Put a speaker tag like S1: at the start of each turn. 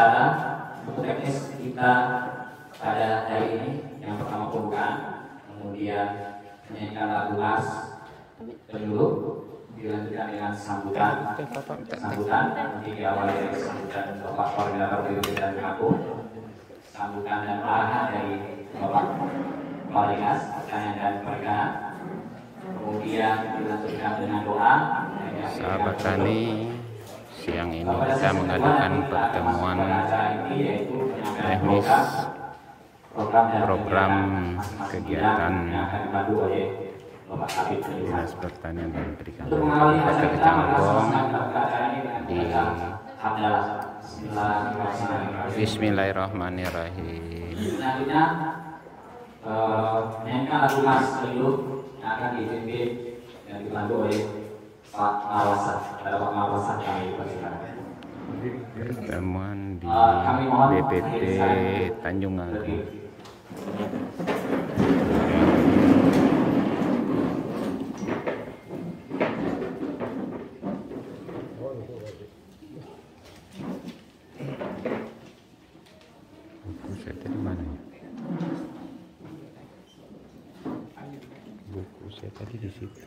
S1: untuk teknis kita pada hari ini yang pertama pembukaan, kemudian menyanyikan lagu khas dulu, dilanjutkan dengan sambutan, sambutan nanti diawali dari sambutan Bapak Koordinator BPD dan aku, sambutan dan arahan dari Bapak Koordinat, pertanyaan dan pertanyaan, kemudian dilanjutkan dengan doa.
S2: Sahabat Tani, siang ini kita mengadakan pertemuan teknis program kegiatan Dinas Pertanian dan Perikanan Kota Kecamatan di Bismillahirrahmanirrahim.
S1: Lagu mas dulu yang akan dipimpin dan dibantu oleh Pak Marwasan. Ada Pak Marwasan kami persilakan.
S2: Pertemuan di
S1: mohon
S2: BPT Tanjung Agung. ya? Buku saya tadi di situ.